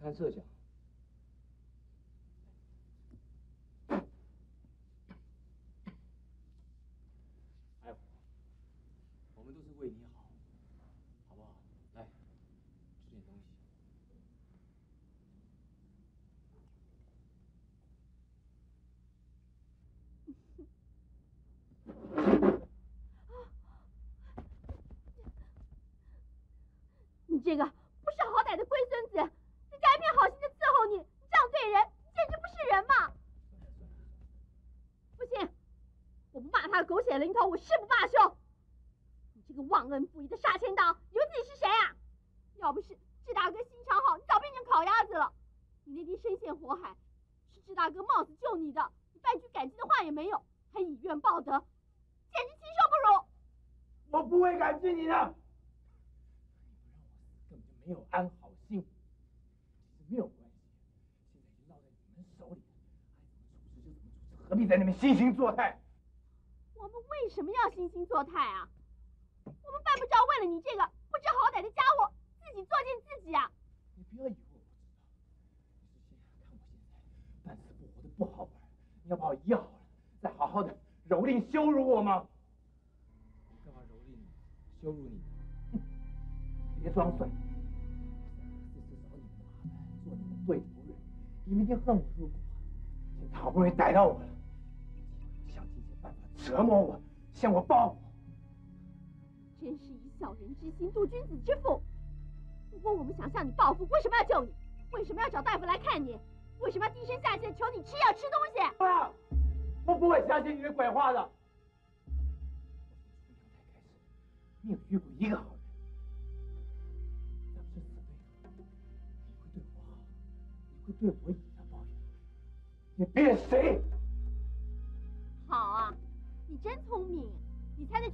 堪设想。哎，我们都是为你好，好不好？来，吃点东西。你这个不识好歹的龟孙子，人家一片好心的伺候你，你这样对人，你简直不是人嘛！不行，我不骂临头，我誓不罢休！你这个忘恩负义的杀千刀，以为自己是谁啊？要不是志大哥心肠好，你早变成烤鸭子了。你那天身陷火海，是志大哥冒死救你的，你半句感激的话也没有，还以怨报德，简直禽兽不如！我不会感激你的。根本就没有安好心，其实没有关系，现在已经落在你们手里了，爱怎么处置就怎么处置，何必在那边惺惺作态？为什么要惺惺作态啊？我们犯不着为了你这个不知好歹的家伙自己作践自己啊！你不要以为我不知道，你是现在看我现在半死不活的不好玩，你要把我医好了，再好好的蹂躏羞辱我吗？干嘛蹂躏你、羞辱你？别装蒜，这次找你们麻烦，做你们对头人，你们一定恨我入骨啊！现在好不容易逮到我了，想尽些办法折磨我，向我报复。真是以小人之心度君子之腹。如果我们想向你报复，为什么要救你？为什么要找大夫来看你？为什么要低声下气的求你吃药吃东西？爸，我不会相信你的鬼话的。我从娘胎开始，没有遇过一个好人。要是死对头，你会对我好，你会对我以牙报怨，你骗谁？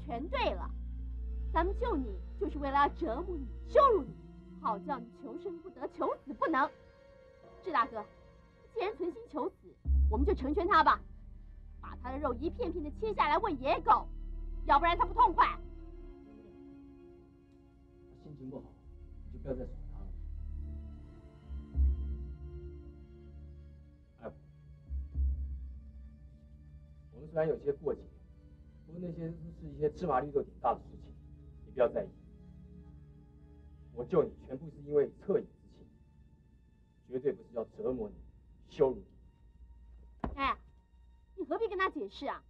全对了。咱们救你，就是为了要折磨你、羞辱你，好叫你求生不得、求死不能。志大哥，既然存心求死，我们就成全他吧，把他的肉一片片的切下来喂野狗，要不然他不痛快。他心情不好，你就不要再耍他了。哎，我们虽然有些过节，那些是一些芝麻绿豆点大的事情，你不要在意。我救你全部是因为恻隐之心，绝对不是要折磨你、羞辱你。哎，你何必跟他解释啊？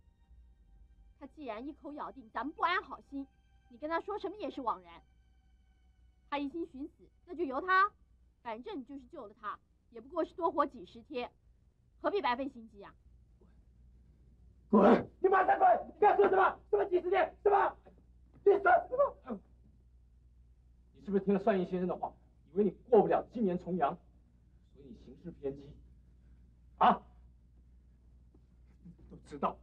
他既然一口咬定咱们不安好心，你跟他说什么也是枉然。他一心寻死，那就由他，反正你就是救了他，也不过是多活几十天，何必白费心机啊？滚！你马上滚！你刚说什么？什么几十年？什么？你说什么？你是不是听了算命先生的话，以为你过不了今年重阳，所以你行事偏激？啊？都知道。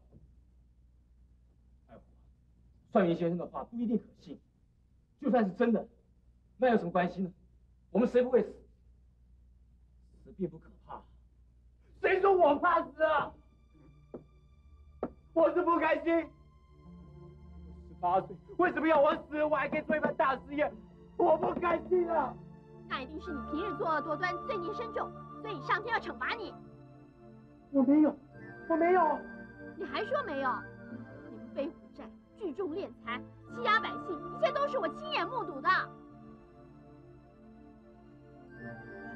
爱虎，算命先生的话不一定可信，就算是真的，那有什么关系呢？我们谁不会死？死并不可怕。谁说我怕死啊？我是不开心。十八岁，为什么要我死？我还可以做一番大事业，我不开心啊！那一定是你平日作恶多端，罪孽深重，所以上天要惩罚你。我没有，我没有。你还说没有？你们背虎寨，聚众敛财，欺压百姓，一切都是我亲眼目睹的。上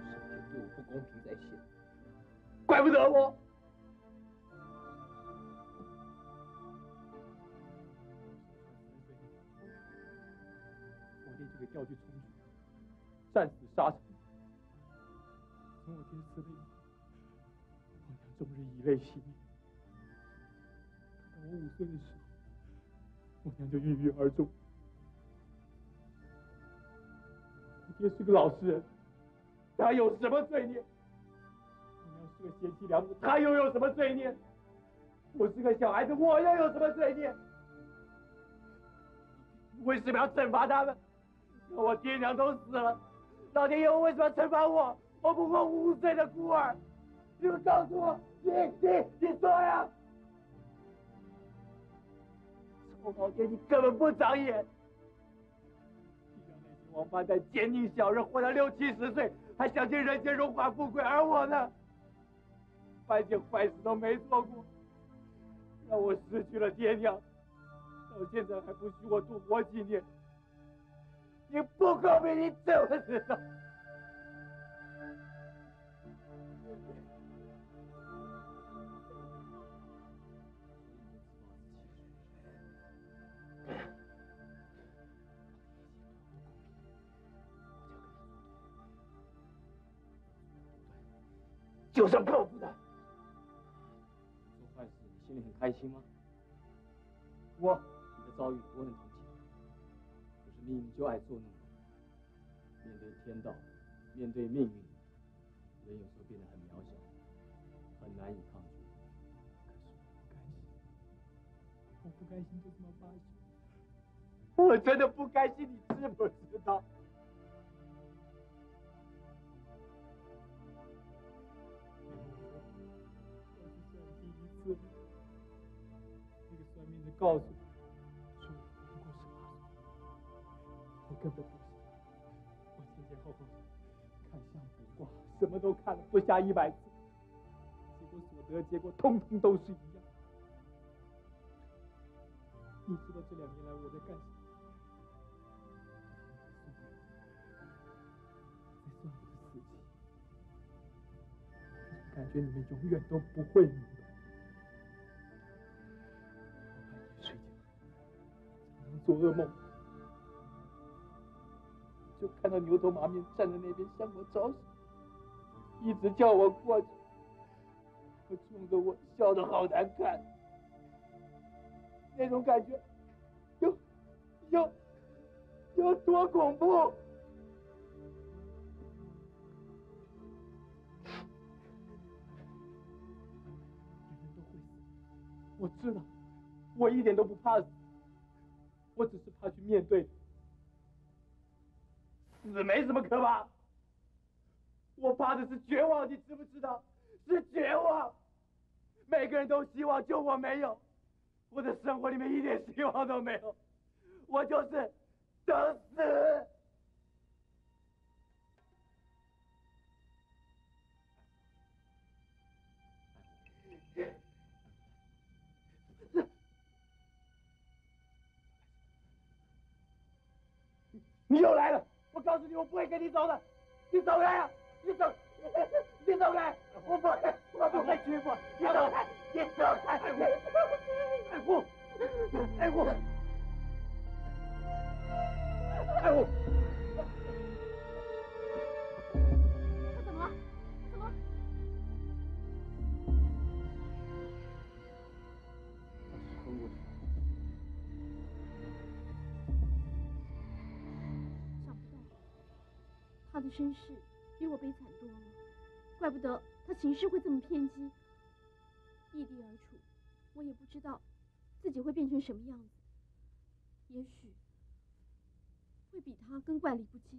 天对我不公平在先，怪不得我。要去充军，战死沙场。从我爹死了以后，我娘终日以泪洗面。到我五岁的时候，我娘就郁郁而终。我爹是个老实人，他有什么罪孽？我娘是个贤妻良母，她又有什么罪孽？我是个小孩子，我又有什么罪孽？为什么要惩罚他们？我爹娘都死了，老天爷为什么惩罚我？我不过五岁的孤儿，你们告诉我，你你你说呀！臭老爹，你根本不长眼！你让那些王八蛋奸佞小人活到六七十岁，还相信人间荣华富贵，而我呢，半件坏事都没做过，让我失去了爹娘，到现在还不许我多活几年。你不公平，你知不知道？就算报复他。做坏事，你心里很开心吗？我你的遭遇我很命就爱捉弄人。面对天道，面对命运，人有时候变得很渺小，很难以抗拒。可是我不甘心我不甘心就这么罢休。我真的不甘心，你知不知道？我是第一次，那个算命的告诉么都看了不下一百次，结果所得结果通通都是一样。你知道这两年来我在干什么？在算我的死期。感觉你们永远都不会明白。我半夜睡觉，做噩梦，就看到牛头马面站在那边向我招手，一直叫我过去，可冲着我笑得好难看。那种感觉有有有多恐怖？人都会死，我知道，我一点都不怕死，我只是怕去面对。死没什么可怕，我怕的是绝望，你知不知道？是绝望。每个人都希望，就我没有。我的生活里面一点希望都没有，我就是等死。你又来了！我告诉你，我不会跟你走的，你走开啊！你走，你走开！我不会，我不会屈服！你走开！你走开！爱护，我！哎我！他怎么了？怎么了？想不到，他的身世比我悲，怪不得他行事会这么偏激。异地而处，我也不知道自己会变成什么样子，也许会比他更怪力不羁。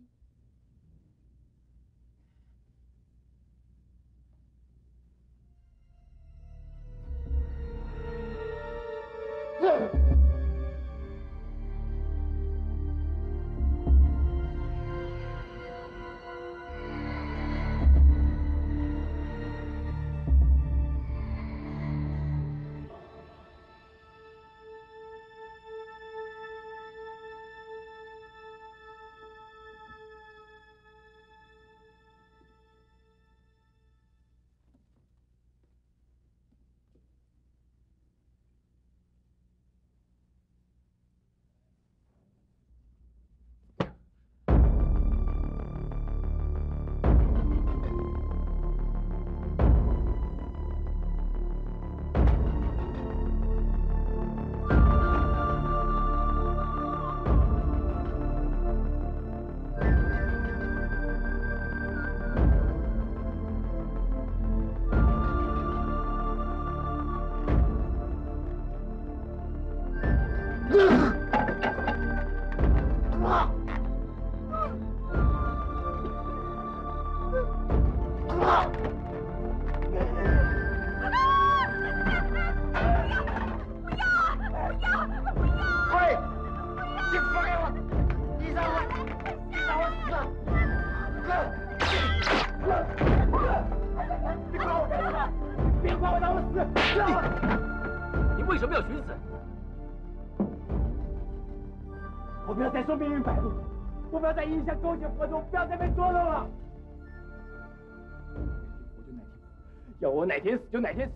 哪天死就哪天死，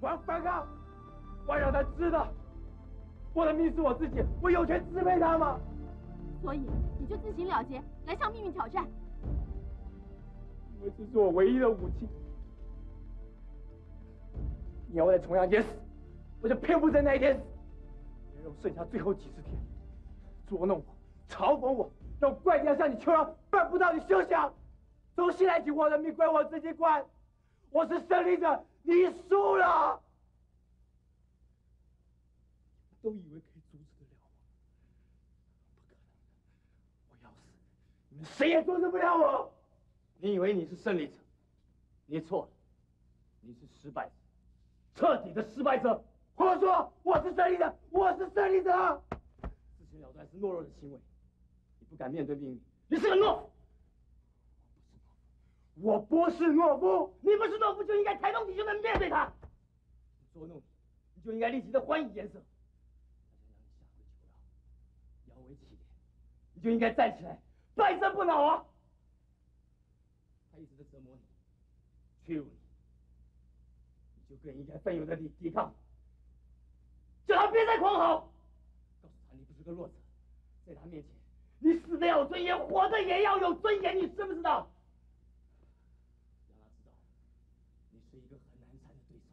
我要反抗，我要让他知道，我的命是我自己，我有权支配他吗？所以你就自行了结，来向命运挑战。因为这是我唯一的武器。你要我在重阳节死，我就偏不在那一天死。你要用剩下最后几十天捉弄我、嘲讽我，让怪将向你求饶，办不到你休想！从现在起，我的命归我自己管。我是胜利者，你输了。都以为可以阻止得了我，不可能的！我要死，你们谁也阻止不了我。你以为你是胜利者，你错了，你是失败者，彻底的失败者。胡说！我是胜利者，我是胜利者。事情了断是懦弱的行为，你不敢面对命运，你是个懦夫。我不是懦夫，你不是懦夫就应该抬动体胸的面对他。捉弄你，你就应该立即的还以颜色。让你下跪求饶，摇尾乞怜，你就应该站起来，半身不恼啊！他一直在折磨你，屈辱你，你就更应该奋勇的抵抵抗，叫他别再狂吼，告诉他你不是个弱者，在他面前，你死的要有尊严，活的也要有尊严，你知不知道？让他知道，你是一个很难缠的对手，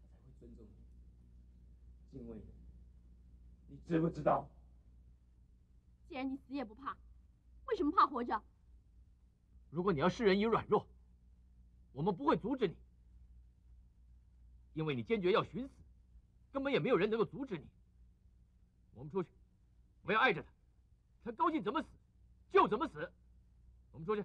他才会尊重你，敬畏你。你知不知道？既然你死也不怕，为什么怕活着？如果你要示人以软弱，我们不会阻止你，因为你坚决要寻死，根本也没有人能够阻止你。我们出去，我要爱着他，他高兴怎么死就怎么死。我们出去，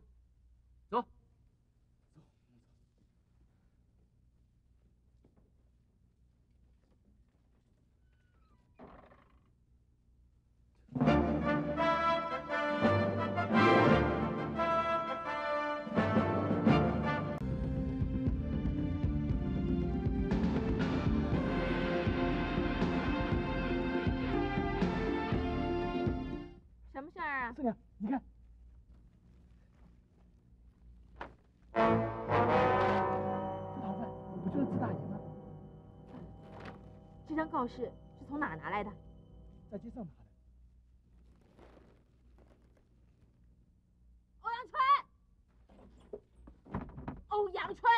你看，这逃犯，你不就是自大爷吗？这张告示是从哪拿来的？在街上拿的。欧阳春，欧阳春，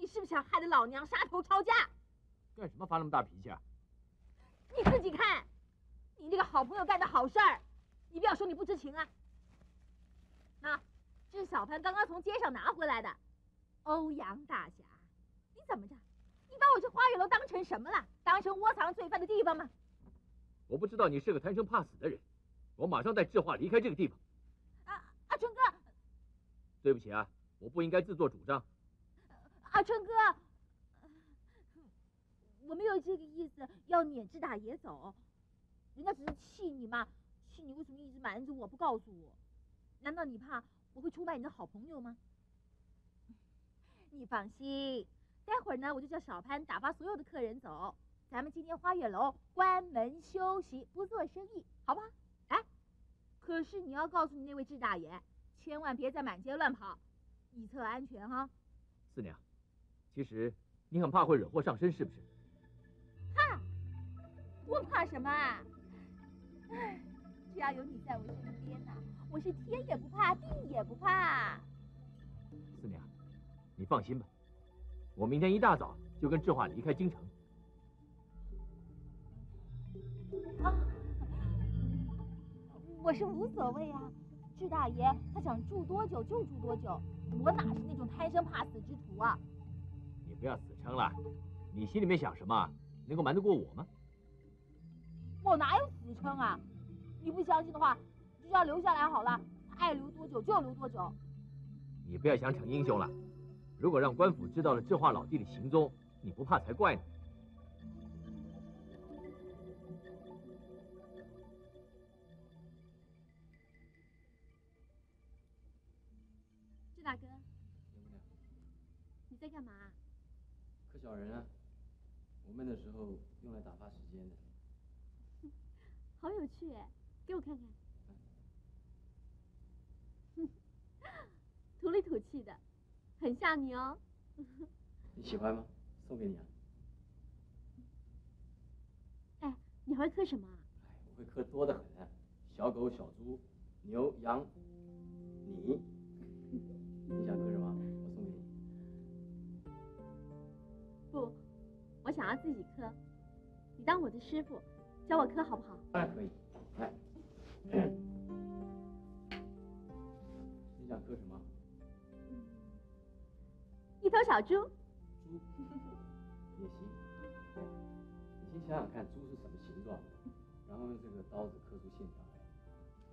你是不是想害得老娘杀头抄家？干什么发那么大脾气啊？你自己看，你那个好朋友干的好事儿，你不要说你不知情啊。啊这是小潘刚刚从街上拿回来的，欧阳大侠，你怎么着？你把我这花园楼当成什么了？当成窝藏罪犯的地方吗？我不知道你是个贪生怕死的人，我马上带智化离开这个地方。啊，阿春哥，对不起啊，我不应该自作主张。阿春哥，我没有这个意思，要撵智大爷走，人家只是气你嘛，气你为什么一直瞒着我不告诉我？难道你怕我会出卖你的好朋友吗？你放心，待会儿呢，我就叫小潘打发所有的客人走，咱们今天花月楼关门休息，不做生意，好不好？哎，可是你要告诉你那位智大爷，千万别再满街乱跑，以策安全哈。四娘，其实你很怕会惹祸上身，是不是？怕？我怕什么啊？唉，只要有你在我身边呐、我是天也不怕，地也不怕。四娘，你放心吧，我明天一大早就跟志化离开京城。啊，我是无所谓啊，志大爷他想住多久就住多久，我哪是那种贪生怕死之徒啊？你不要死撑了，你心里面想什么，能够瞒得过我吗？我哪有死撑啊？你不相信的话，就要留下来好了，爱留多久就留多久。你不要想逞英雄了，如果让官府知道了智化老弟的行踪，你不怕才怪呢。智大哥，你在干嘛？可小人啊，我闷的时候用来打发时间的。好有趣哎，给我看看。哼，土里土气的，很像你哦。你喜欢吗？送给你啊。哎，你还会刻什么啊？哎，我会刻多的很啊，小狗、小猪、牛、羊，你，你想刻什么？我送给你。不，我想要自己刻。你当我的师傅，教我刻好不好？当然可以。来，你想刻什么？一头小猪。猪 也行。哎，你先想想看，猪是什么形状，然后用这个刀子刻出线条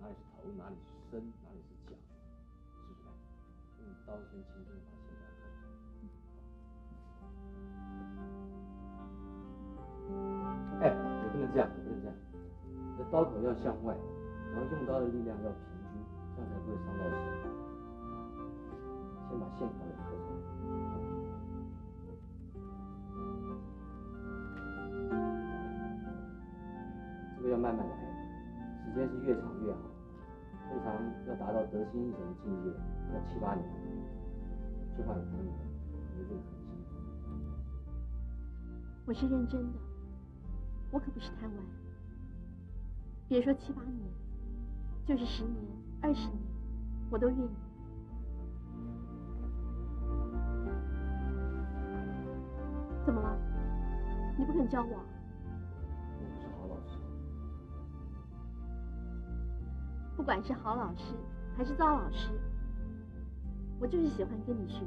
来，哪里是头，哪里是身，哪里是脚，试试看。用刀先轻轻地把刀口要向外，然后用刀的力量要平均，这样才不会伤到手。先把线条给刻出来。这个要慢慢来，时间是越长越好。通常要达到得心应手的境界，要七八年。就怕有朋友，你这个很辛苦。我是认真的，我可不是贪玩。别说七八年，就是十年、二十年，我都愿意。怎么了？你不肯教我？我不是好老师，不管是好老师还是糟老师，我就是喜欢跟你学。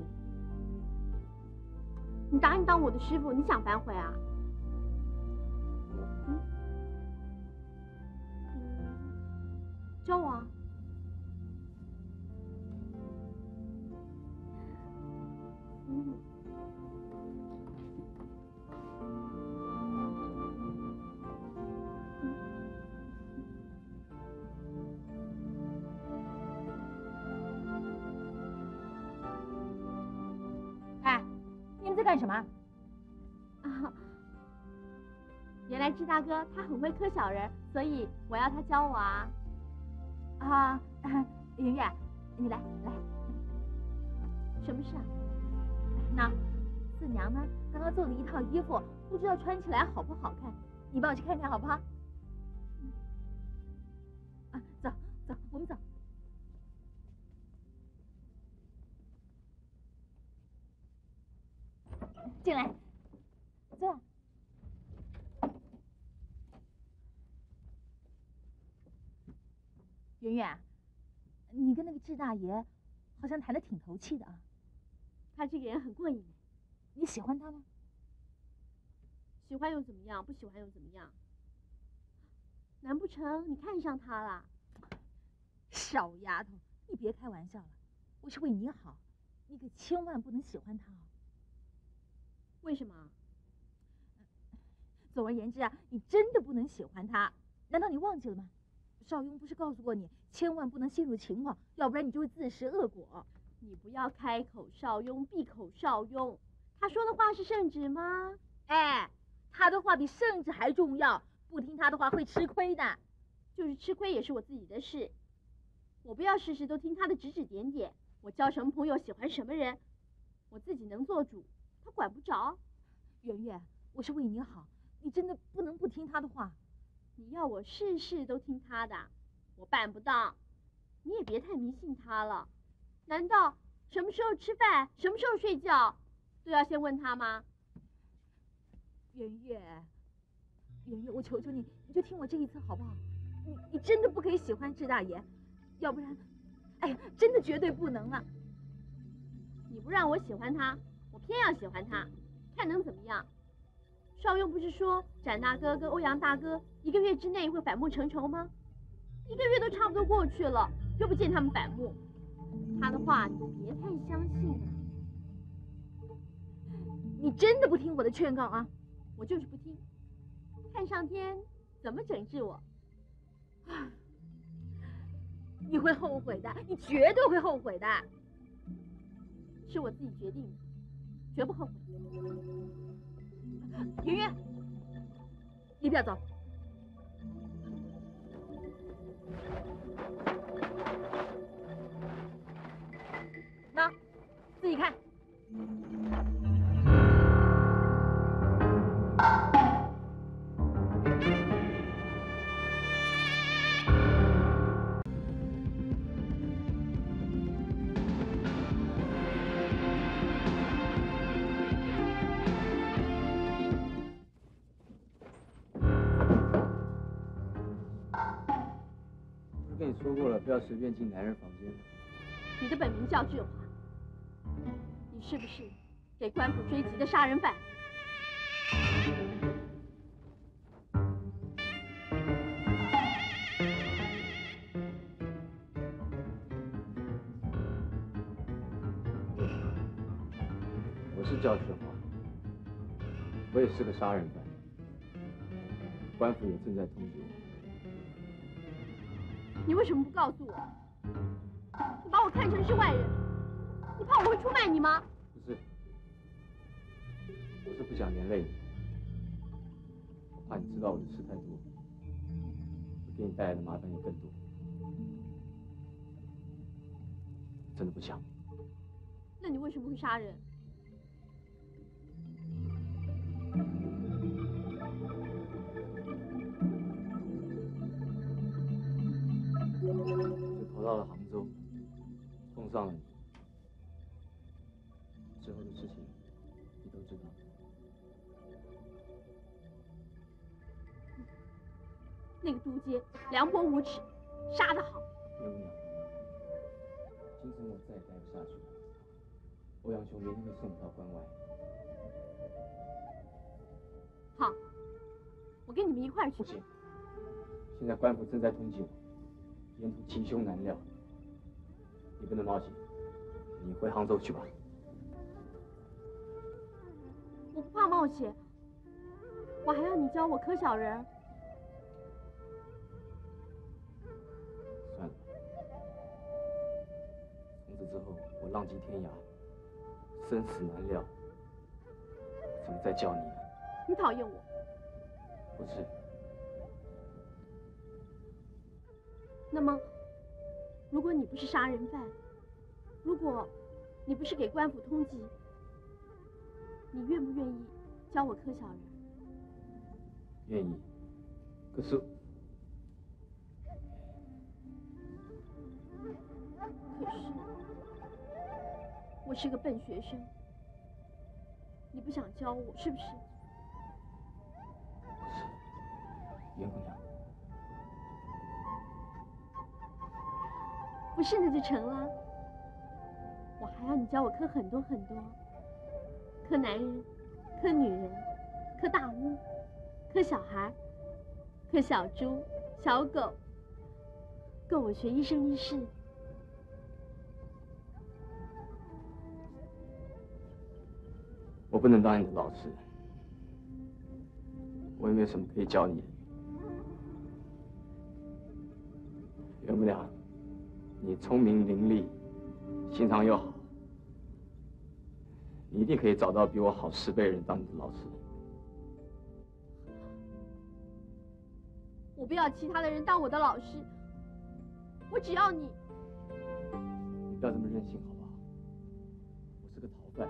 你答应当我的师傅，你想反悔啊？大哥他很会刻小人，所以我要他教我啊。啊，圆圆，你来来，什么事啊？那四娘呢，刚刚做了一套衣服，不知道穿起来好不好看，你帮我去看看好不好？啊，走走，我们走。进来，圆圆，你跟那个智大爷好像谈的挺投气的啊。他这个人很过瘾，你喜欢他吗？喜欢又怎么样？不喜欢又怎么样？难不成你看上他了？小丫头，你别开玩笑了，我是为你好，你可千万不能喜欢他哦。为什么？总而言之啊，你真的不能喜欢他。难道你忘记了吗？邵雍不是告诉过你，千万不能陷入情网，要不然你就会自食恶果。你不要开口邵雍，闭口邵雍。他说的话是圣旨吗？哎，他的话比圣旨还重要，不听他的话会吃亏的。就是吃亏也是我自己的事，我不要事事都听他的指指点点。我交什么朋友，喜欢什么人，我自己能做主，他管不着。圆圆，我是为你好，你真的不能不听他的话。你要我事事都听他的，我办不到。你也别太迷信他了。难道什么时候吃饭、什么时候睡觉，都要先问他吗？圆圆，圆圆，我求求你，你就听我这一次好不好？你你真的不可以喜欢智大爷，要不然，哎呀，真的绝对不能啊！你不让我喜欢他，我偏要喜欢他，看能怎么样？邵雍不是说展大哥跟欧阳大哥一个月之内会反目成仇吗？一个月都差不多过去了，又不见他们反目。他的话你别太相信了，你真的不听我的劝告啊？我就是不听，看上天怎么整治我。你会后悔的，你绝对会后悔的。是我自己决定的，绝不后悔。云云，你不要走。不要随便进男人房间吗？你的本名叫志华，你是不是给官府追缉的杀人犯？我是叫志华，我也是个杀人犯，官府也正在通缉我。你为什么不告诉我？你把我看成是外人，你怕我会出卖你吗？不是，我是不想连累你，我怕你知道我的事太多，会给你带来的麻烦也更多。真的不想。那你为什么会杀人？碰上了你，之后的事情你都知道。那个都街凉薄无耻，杀得好。姑娘，今生我再也待不下去了。欧阳兄明天会送你到关外。好，我跟你们一块去不。行，现在官府正在通缉我，沿途行凶难料，你不能冒险，你回杭州去吧。我不怕冒险，我还要你教我柯小人。算了，从此之后我浪迹天涯，生死难料，怎么再教你呢？你讨厌我，不是，那么，如果你不是杀人犯，如果你不是给官府通缉，你愿不愿意教我柯小人？愿意。可是，可是我是个笨学生，你不想教我是不是？不是，袁姑娘，不是那就成了。我还要你教我刻很多很多，刻男人，刻女人，刻大屋，刻小孩，刻小猪、小狗，够我学一生一世。我不能当你的老师，我也没有什么可以教你的。袁姑娘，你聪明伶俐，心肠又好，你一定可以找到比我好十倍人当你的老师。我不要其他的人当我的老师，我只要你。你不要这么任性好不好？我是个逃犯，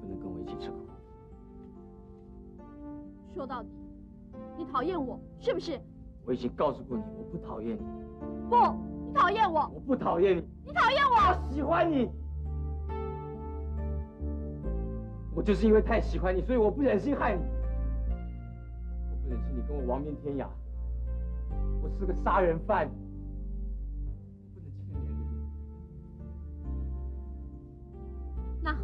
不能跟我一起吃苦。说到底，你讨厌我是不是？我已经告诉过你，我不讨厌你，不，你讨厌我，我不讨厌你，你讨厌我。我喜欢你。我就是因为太喜欢你，所以我不忍心害你。我不忍心你跟我亡命天涯。我是个杀人犯。那好，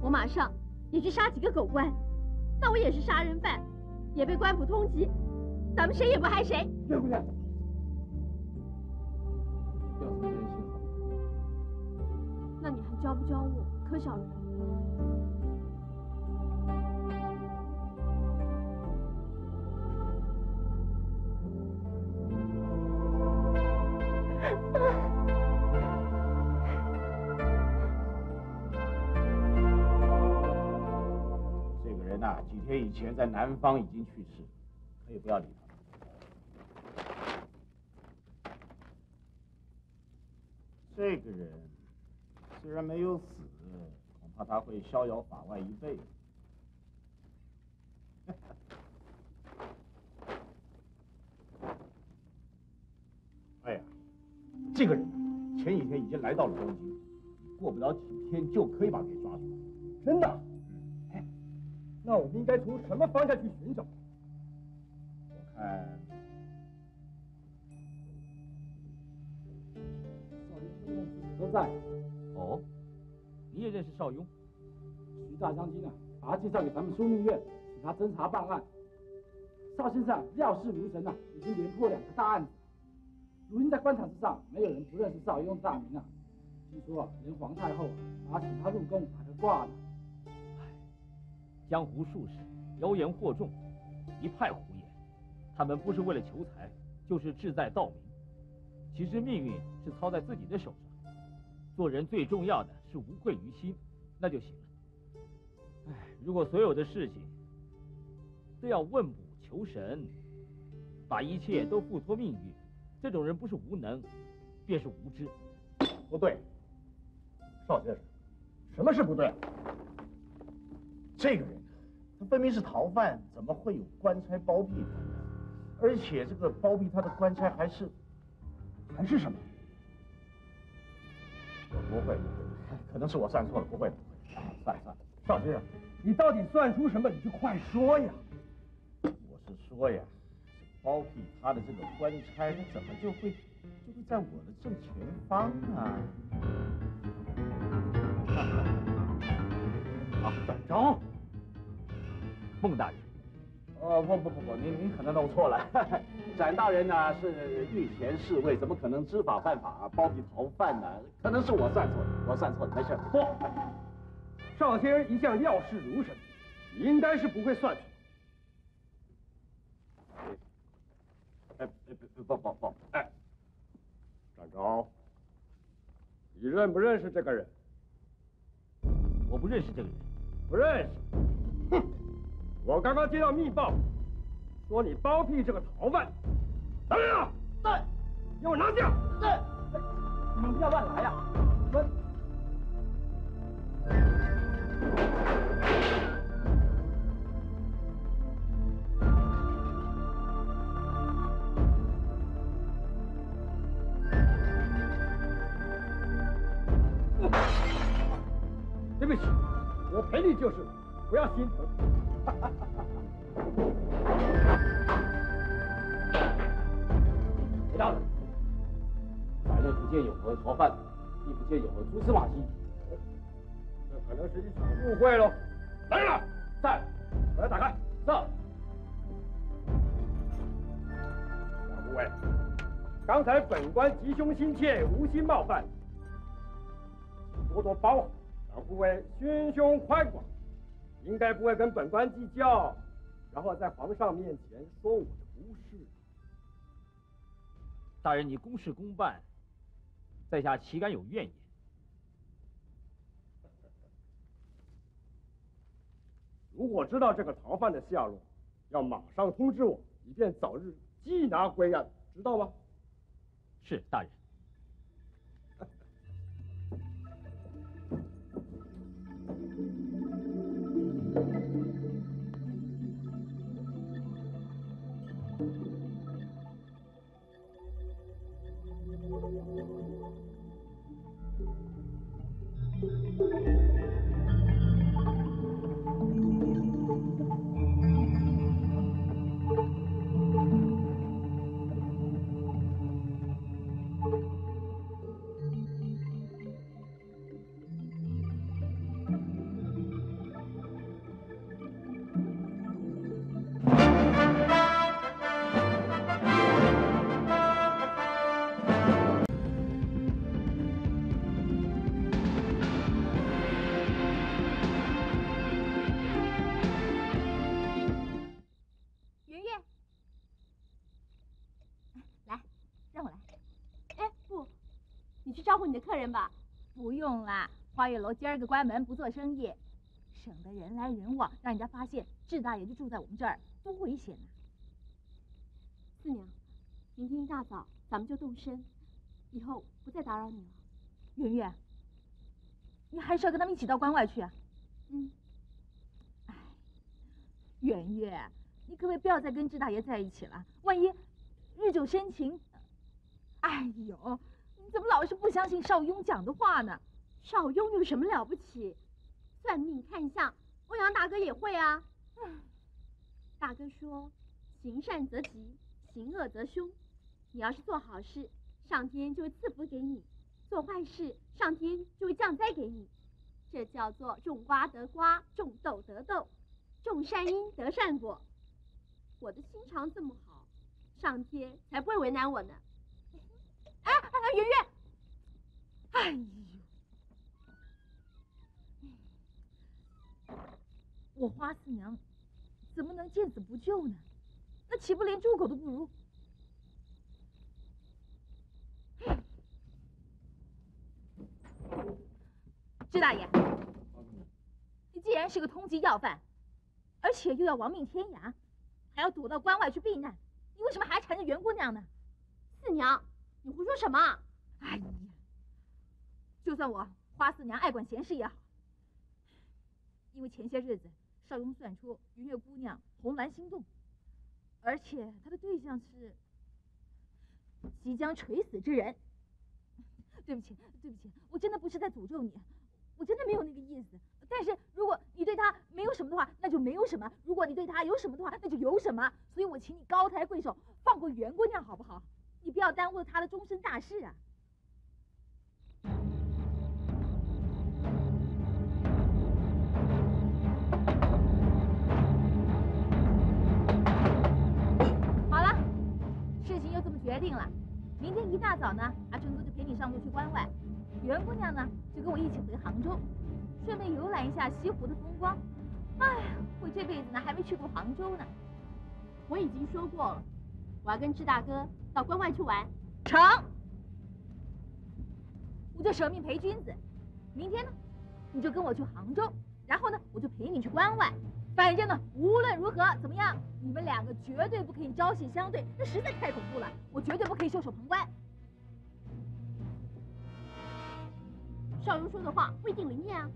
我马上也去杀几个狗官，那我也是杀人犯，也被官府通缉，咱们谁也不害谁。岳姑娘，不要教不教我柯小人？这个人呐、几天以前在南方已经去世，可以不要理他。这个人虽然没有死，恐怕他会逍遥法外一辈子。哎呀，这个人前几天已经来到了东京，过不了几天就可以把他给抓住。真的？哎，那我们应该从什么方向去寻找？我看都在。哦，你也认识邵雍？徐大将军啊，把他介绍给咱们枢密院，请他侦查办案。邵先生料事如神啊，已经连破两个大案子。如今在官场之上，没有人不认识邵雍的大名啊。听说啊，连皇太后啊，还请他入宫打个卦呢。江湖术士妖言惑众，一派胡言。他们不是为了求财，就是志在盗名。其实命运是操在自己的手上。做人最重要的是无愧于心，那就行了。哎，如果所有的事情都要问卜求神，把一切都付托命运，这种人不是无能，便是无知。不对，邵先生，什么是不对？这个人，他分明是逃犯，怎么会有官差包庇他呢？而且这个包庇他的官差还是还是什么？我不会，可能是我算错了，不会，不会。啊算了算了，邵先生，你到底算出什么？你就快说呀！我是说呀，包庇他的这个官差，他怎么就会就会在我的正前方啊？啊，展昭，孟大人，哦，不不不不，您您可能弄错了。展大人呢是御前侍卫，怎么可能知法犯法、包庇逃犯呢？可能是我算错了，我算错了，没事。不，少先生一向料事如神，你应该是不会算错。哎哎不不不不，哎，展昭，你认不认识这个人？我不认识这个人。不认识。哼！我刚刚接到密报，说你包庇这个逃犯。来人啊！在给我拿下！在，你们不要乱来呀！你们。对不起，我赔你就是了，不要心疼。逃犯，亦不见有何蛛丝马迹。这可能是一场误会喽。来人了，在，把它打开。是。杨护卫，刚才本官吉凶心切，无心冒犯，请多多包涵。杨护卫心胸宽广，应该不会跟本官计较，然后在皇上面前说我的不是。大人，你公事公办，在下岂敢有怨言？如果知道这个逃犯的下落，要马上通知我，以便早日缉拿归案，知道吗？是大人。你的客人吧。不用啦，花月楼今儿个关门不做生意，省得人来人往，让人家发现智大爷就住在我们这儿，多危险呐、四娘，明天一大早咱们就动身，以后不再打扰你了。圆圆，你还是要跟他们一起到关外去啊？嗯，哎，圆圆，你可不可以不要再跟智大爷在一起了？万一日久生情，哎呦，你怎么老是不相信邵雍讲的话呢？邵雍有什么了不起？算命看相，欧阳大哥也会啊。大哥说，行善则吉，行恶则凶。你要是做好事，上天就会赐福给你；做坏事，上天就会降灾给你。这叫做种瓜得瓜，种豆得豆，种善因得善果。我的心肠这么好，上天才不会为难我呢。哎哎哎，圆圆，哎呦，我花四娘怎么能见死不救呢？那岂不连猪狗都不如？智大爷，你既然是个通缉要犯，而且又要亡命天涯，还要躲到关外去避难，你为什么还缠着袁姑娘呢？四娘，你胡说什么？哎呀，就算我花四娘爱管闲事也好，因为前些日子邵雍算出云月姑娘红鸾心动，而且她的对象是即将垂死之人。对不起，对不起，我真的不是在诅咒你，我真的没有那个意思。但是如果你对他没有什么的话，那就没有什么；如果你对他有什么的话，那就有什么。所以我请你高抬贵手，放过袁姑娘好不好？你不要耽误了他的终身大事啊！好了，事情就这么决定了。明天一大早呢，阿春哥就陪你上路去关外，袁姑娘呢就跟我一起回杭州，顺便游览一下西湖的风光。哎呀，我这辈子呢还没去过杭州呢。我已经说过了，我要跟志大哥到关外去玩。成，我就舍命陪君子。明天呢，你就跟我去杭州，然后呢，我就陪你去关外。反正呢，无论如何怎么样，你们两个绝对不可以朝夕相对，这实在太恐怖了。我绝对不可以袖手旁观。邵雍说的话不一定灵验啊。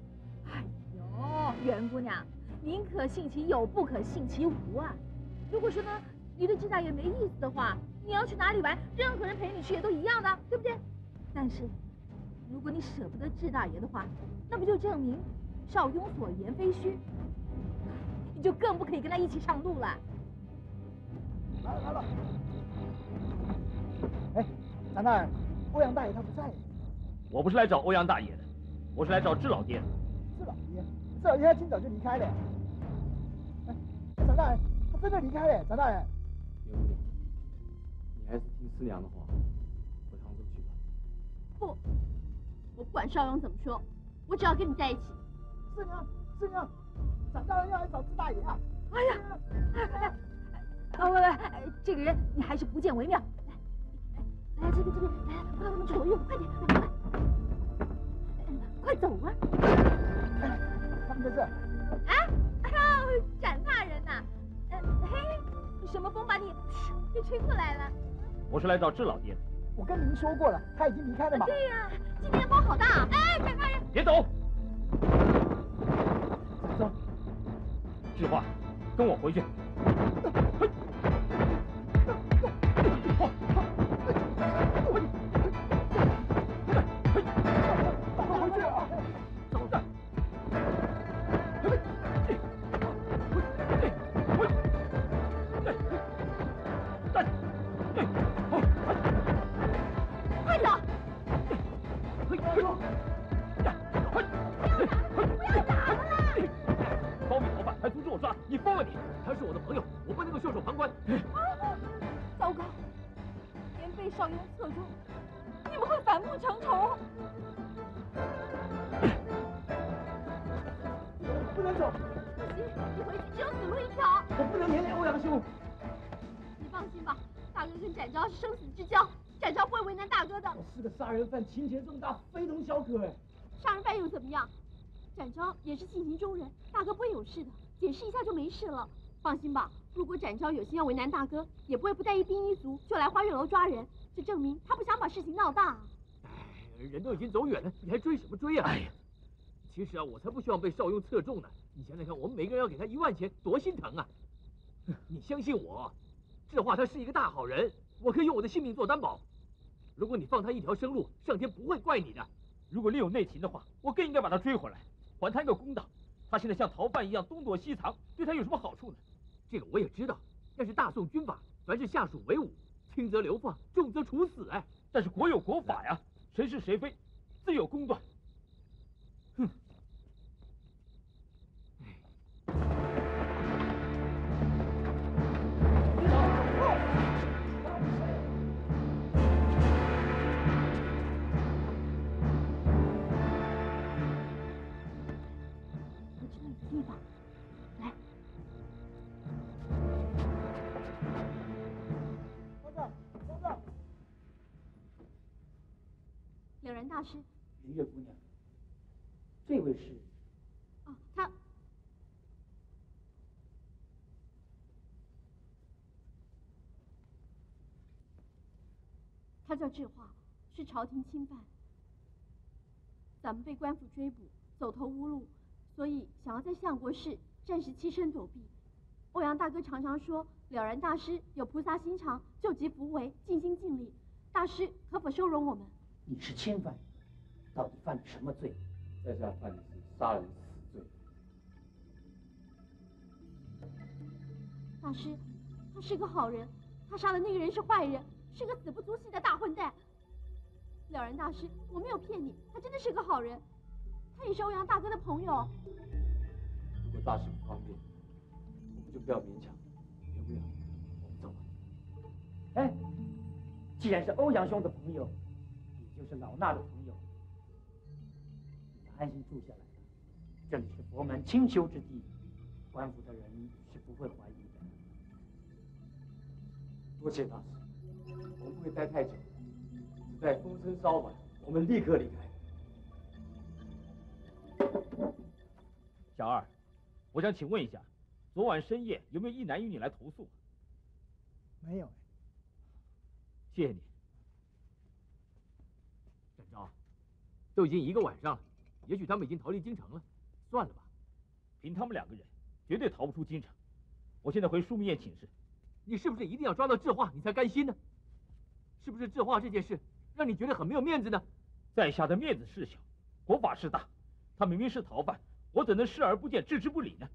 哎呦，袁姑娘，宁可信其有，不可信其无啊。如果说呢，你对智大爷没意思的话，你要去哪里玩，任何人陪你去也都一样的，对不对？但是，如果你舍不得智大爷的话，那不就证明少雍所言非虚？你就更不可以跟他一起上路了。来了来了。哎，张大人，欧阳大爷他不在。我不是来找欧阳大爷的，我是来找智老爹的。智老爹，智老爹他今早就离开了。哎，张大人，他真的离开了，张大人。还是听师娘的话，回杭州去吧。不，我不管少勇怎么说，我只要跟你在一起。师娘，师娘，张大人要来找四大爷啊！哎呀，哎，哎，喂喂，这个人你还是不见为妙。来，来这边这边，来，快我们走用，快点，快，快走啊！哎，他们在这。啊，哎呦，展大人呐，呃，嘿，什么风把你 给吹过来了？我是来找智老爹的。我跟您说过了，他已经离开了嘛。对呀，今天风好大。哎，展大人，别走。走。智化，跟我回去。大，非同小可哎。杀人犯又怎么样？展昭也是性情中人，大哥不会有事的，解释一下就没事了。放心吧，如果展昭有心要为难大哥，也不会不带一兵一卒就来花月楼抓人，这证明他不想把事情闹大。哎，人都已经走远了，你还追什么追啊？哎呀，其实啊，我才不希望被邵雍侧重呢。你想想看，我们每个人要给他一万钱，多心疼啊！你相信我，智化他是一个大好人，我可以用我的性命做担保。如果你放他一条生路，上天不会怪你的。如果另有内情的话，我更应该把他追回来，还他一个公道。他现在像逃犯一样东躲西藏，对他有什么好处呢？这个我也知道，但是大宋军法，凡是下属为伍，轻则流放，重则处死。哎，但是国有国法呀，谁是谁非，自有公断。柳然大师。云月姑娘，这位是？哦，他他叫智化，是朝廷钦犯，咱们被官府追捕，走投无路，所以想要在相国寺暂时栖身躲避。欧阳大哥常常说，了然大师有菩萨心肠，救急扶危，尽心尽力。大师可否收容我们？你是侵犯，到底犯了什么罪？在下犯的是杀人死罪。大师，他是个好人，他杀的那个人是坏人，是个死不足惜的大混蛋。了然大师，我没有骗你，他真的是个好人，他也是欧阳大哥的朋友。如果大师不方便，我们就不要勉强。袁姑娘，我们走吧。哎，既然是欧阳兄的朋友，也就是老衲的朋友，你们安心住下来吧。这里是佛门清修之地，官府的人是不会怀疑的。多谢大师，我们不会待太久，只待风声稍晚，我们立刻离开。小二，我想请问一下，昨晚深夜有没有一男一女来投诉？没有。谢谢你。展昭，都已经一个晚上了，也许他们已经逃离京城了，算了吧，凭他们两个人，绝对逃不出京城。我现在回枢密院请示。你是不是一定要抓到智化你才甘心呢？是不是智化这件事让你觉得很没有面子呢？在下的面子事小，国法事大。他明明是逃犯，我怎能视而不见、置之不理呢？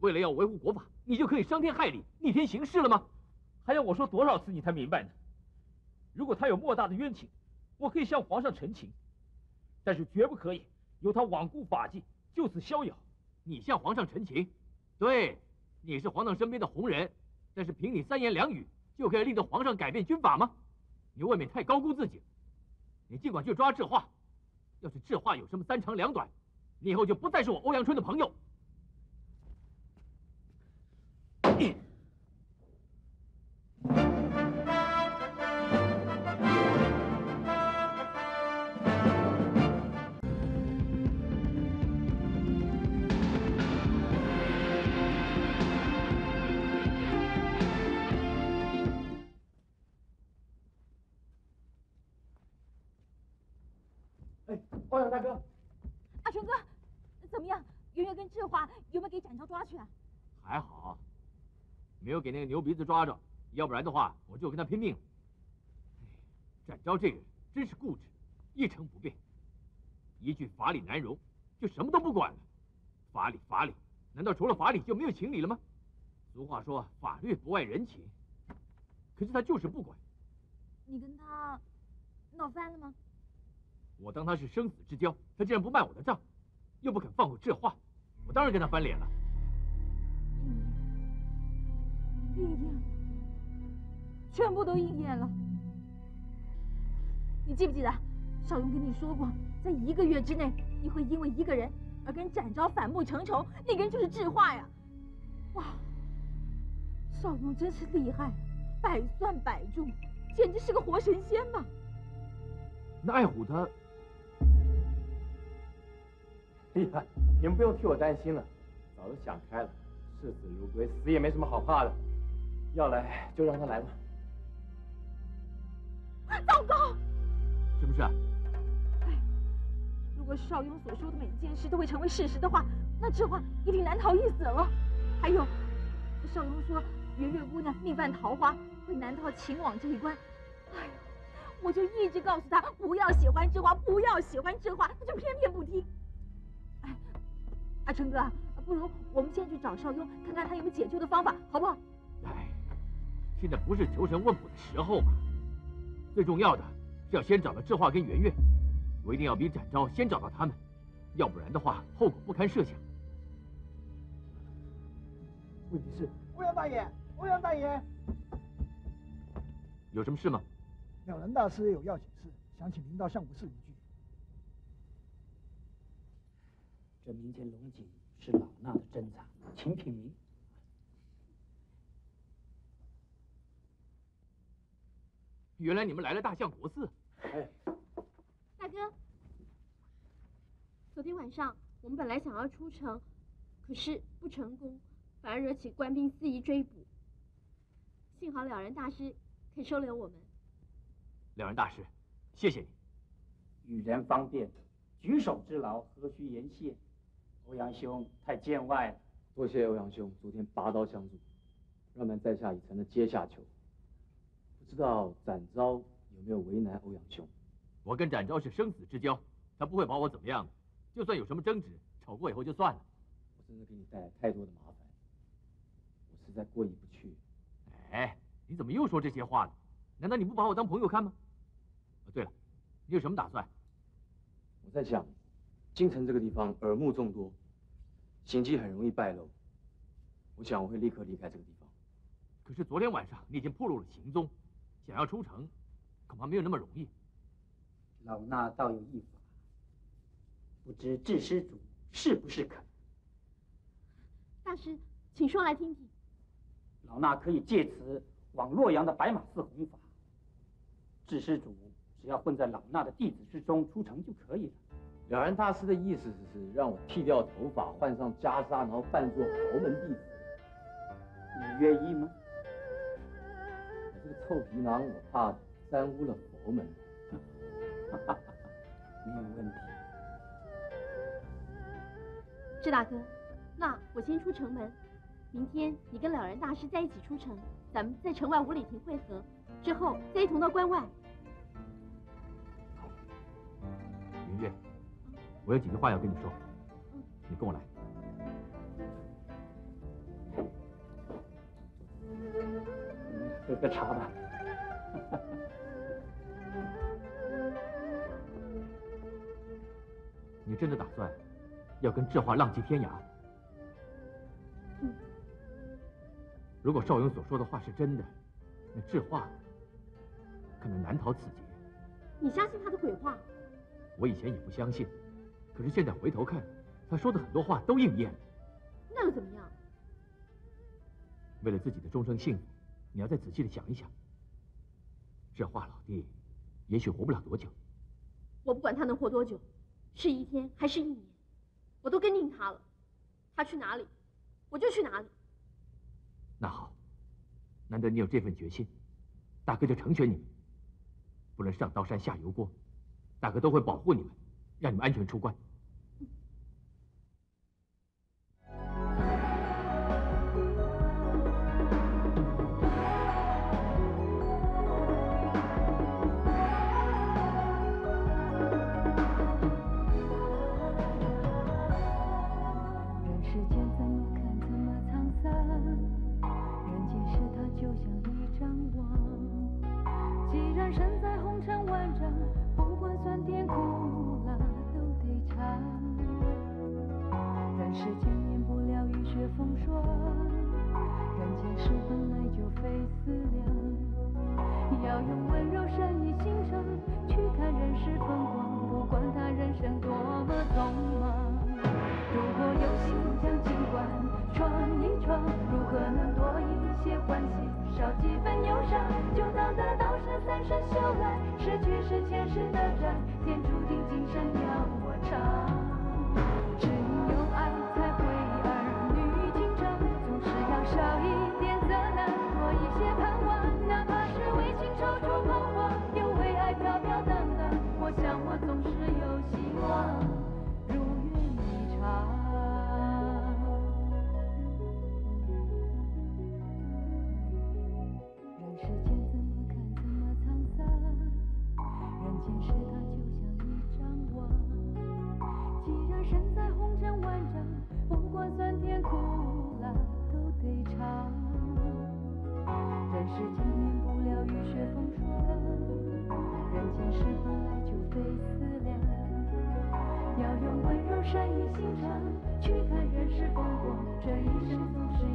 为了要维护国法，你就可以伤天害理、逆天行事了吗？还要我说多少次你才明白呢？如果他有莫大的冤情，我可以向皇上陈情，但是绝不可以由他罔顾法纪，就此逍遥。你向皇上陈情？对，你是皇上身边的红人，但是凭你三言两语就可以令得皇上改变军法吗？你未免太高估自己。你尽管去抓智化，要是智化有什么三长两短。你以后就不再是我欧阳春的朋友。大哥。阿成哥，怎么样？圆圆跟志华有没有给展昭抓去啊？还好，没有给那个牛鼻子抓着，要不然的话，我就跟他拼命了。展昭这个人真是固执，一成不变，一句法理难容，就什么都不管了。法理法理，难道除了法理就没有情理了吗？俗话说法律不外人情，可是他就是不管。你跟他闹翻了吗？我当他是生死之交，他竟然不卖我的账，又不肯放过智化，我当然跟他翻脸了。应验，应验，全部都应验了。你记不记得少雍跟你说过，在一个月之内，你会因为一个人而跟展昭反目成仇？那个人就是智化呀！哇，少雍真是厉害，百算百中，简直是个活神仙嘛！那爱虎他……哎呀，你们不用替我担心了，早就想开了，视死如归，死也没什么好怕的。要来就让他来吧。糟糕！什么事啊？哎，如果少雍所说的每一件事都会成为事实的话，那智化一定难逃一死了。还有，少雍说圆月姑娘命犯桃花，会难逃情网这一关。哎呀，我就一直告诉他不要喜欢智化，不要喜欢智化，他就偏偏不听。哎，阿成哥，不如我们先去找少雍，看看他有没有解救的方法，好不好？哎，现在不是求神问卜的时候嘛。最重要的是要先找到智化跟圆圆，我一定要比展昭先找到他们，要不然的话后果不堪设想。问题是，欧阳大爷，欧阳大爷，有什么事吗？了然大师有要紧事，想请您到相府室一句。这民间龙井是老衲的珍藏，请品茗。原来你们来了大相国寺。哎，大哥，昨天晚上我们本来想要出城，可是不成功，反而惹起官兵肆意追捕。幸好了然大师可以收留我们。了然大师，谢谢你。与人方便，举手之劳，何须言谢？欧阳兄太见外了。多谢欧阳兄昨天拔刀相助，让我们在下已成了阶下囚。不知道展昭有没有为难欧阳兄？我跟展昭是生死之交，他不会把我怎么样的。就算有什么争执，吵过以后就算了。我真的给你带来太多的麻烦，我实在过意不去。哎，你怎么又说这些话呢？难道你不把我当朋友看吗？哦，对了，你有什么打算？我在想，京城这个地方耳目众多，行迹很容易败露。我想我会立刻离开这个地方。可是昨天晚上你已经暴露了行踪，想要出城，恐怕没有那么容易。老衲倒有一法，不知智施主是不是肯？大师，请说来听听。老衲可以借此往洛阳的白马寺弘法。智施主只要混在老衲的弟子之中出城就可以了。了然大师的意思是让我剃掉头发，换上袈裟，然后扮作佛门弟子。你愿意吗？我这个臭皮囊，我怕沾污了佛门。没有问题。志大哥，那我先出城门，明天你跟了然大师在一起出城，咱们在城外五里亭会合，之后再一同到关外。好云月，我有几句话要跟你说，你跟我来。喝个茶吧。你真的打算要跟智化浪迹天涯？嗯。如果少勇所说的话是真的，那智化可能难逃此劫。你相信他的鬼话？我以前也不相信，可是现在回头看，他说的很多话都应验了。那又怎么样？为了自己的终生幸福，你要再仔细的想一想。这话老弟，也许活不了多久。我不管他能活多久，是一天还是一年，我都跟定他了。他去哪里，我就去哪里。那好，难得你有这份决心，大哥就成全你们。不论上刀山下油锅，大哥都会保护你们，让你们安全出关。身在红尘万丈，不管酸甜苦辣都得尝。人世间免不了雨雪风霜，人间事本来就非思量。要用温柔善意心肠去看人世风光，不管他人生多么匆忙。如果有心将尽管闯一闯，如何能多一些欢喜，少几分忧伤？就当得到是三生修来，失去是前世的债，天注定今生要我偿。苦辣都得尝。人世间免不了雨雪风霜，人间事本来就非思量。要用温柔善意心肠去看人世风光，这一生总是。